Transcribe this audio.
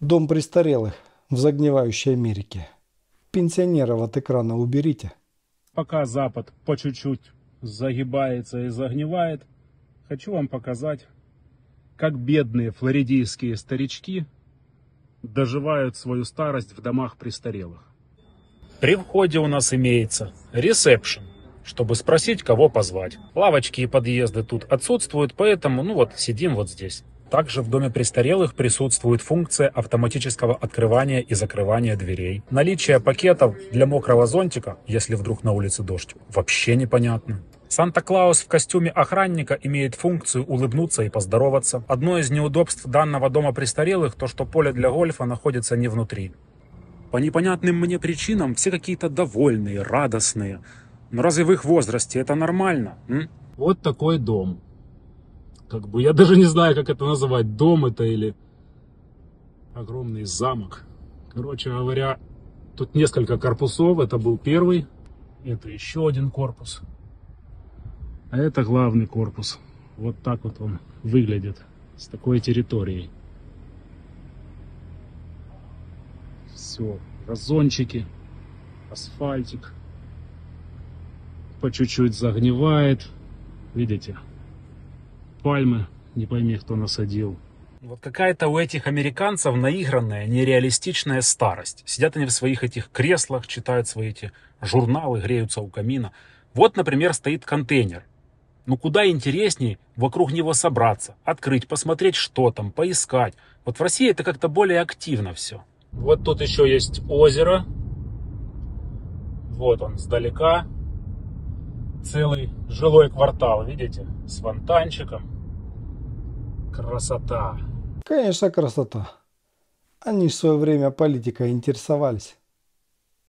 Дом престарелых в загнивающей Америке. Пенсионеров от экрана уберите. Пока Запад по чуть-чуть загибается и загнивает, хочу вам показать, как бедные флоридийские старички доживают свою старость в домах престарелых. При входе у нас имеется ресепшн, чтобы спросить, кого позвать. Лавочки и подъезды тут отсутствуют, поэтому, ну вот, сидим вот здесь. Также в доме престарелых присутствует функция автоматического открывания и закрывания дверей. Наличие пакетов для мокрого зонтика, если вдруг на улице дождь, вообще непонятно. Санта-Клаус в костюме охранника имеет функцию улыбнуться и поздороваться. Одно из неудобств данного дома престарелых то, что поле для гольфа находится не внутри. По непонятным мне причинам все какие-то довольные, радостные. Но разве в их возрасте это нормально? М? Вот такой дом. Как бы я даже не знаю, как это называть. Дом это или огромный замок. Короче говоря, тут несколько корпусов. Это был первый. Это еще один корпус. А это главный корпус. Вот так вот он выглядит. С такой территорией. Все. Газончики. Асфальтик. По чуть-чуть загнивает. Видите? Пальмы, не пойми, кто насадил. Вот какая-то у этих американцев наигранная, нереалистичная старость. Сидят они в своих этих креслах, читают свои эти журналы, греются у камина. Вот, например, стоит контейнер. Ну куда интереснее вокруг него собраться, открыть, посмотреть, что там, поискать. Вот в России это как-то более активно все. Вот тут еще есть озеро. Вот он сдалека целый жилой квартал, видите, с фонтанчиком. Красота. Конечно, красота. Они в свое время политикой интересовались.